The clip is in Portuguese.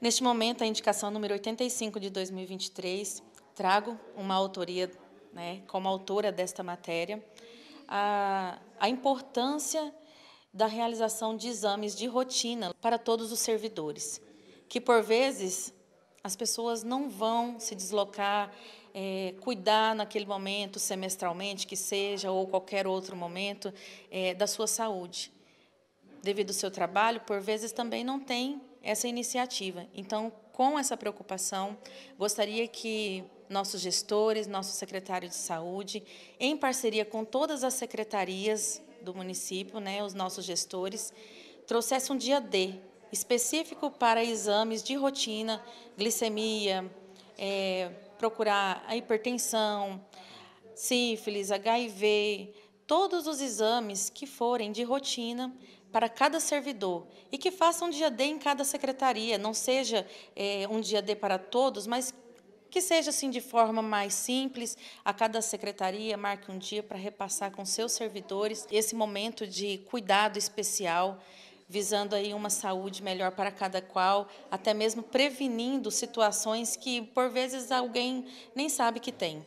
Neste momento, a indicação número 85 de 2023, trago uma autoria, né, como autora desta matéria, a, a importância da realização de exames de rotina para todos os servidores, que por vezes as pessoas não vão se deslocar, é, cuidar naquele momento, semestralmente, que seja, ou qualquer outro momento, é, da sua saúde. Devido ao seu trabalho, por vezes também não tem essa iniciativa. Então, com essa preocupação, gostaria que nossos gestores, nosso secretário de saúde, em parceria com todas as secretarias do município, né, os nossos gestores, trouxesse um dia D específico para exames de rotina, glicemia, é, procurar a hipertensão, sífilis, HIV, todos os exames que forem de rotina para cada servidor e que faça um dia D em cada secretaria, não seja é, um dia D para todos, mas que seja assim de forma mais simples, a cada secretaria marque um dia para repassar com seus servidores esse momento de cuidado especial, visando aí uma saúde melhor para cada qual, até mesmo prevenindo situações que por vezes alguém nem sabe que tem.